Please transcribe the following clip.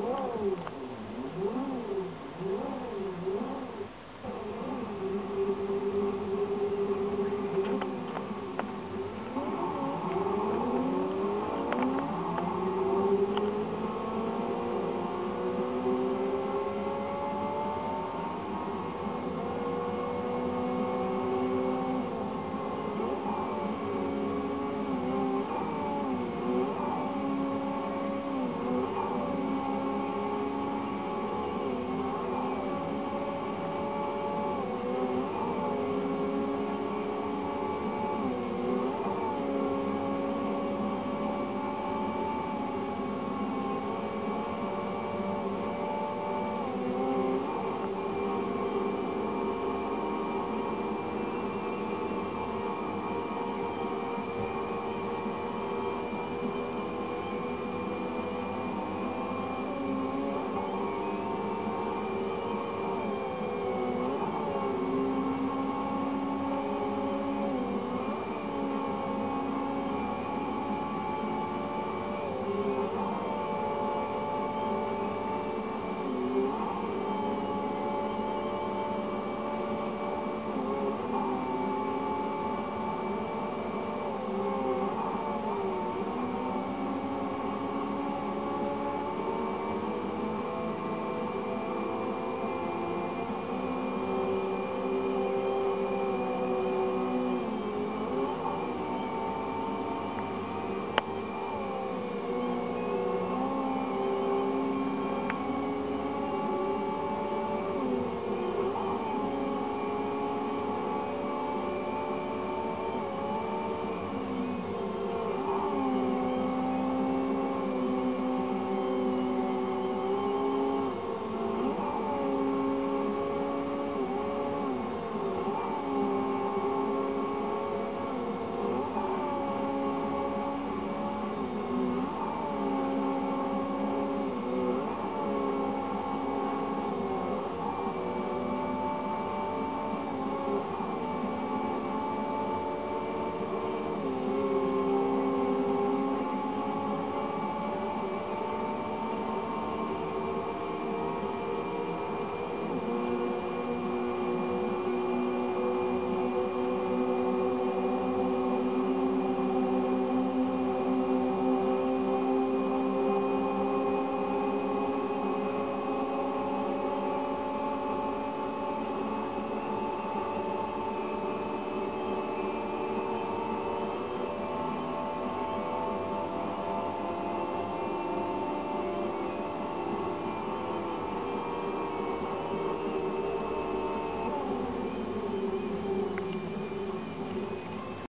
Ooh. Ooh. Ooh.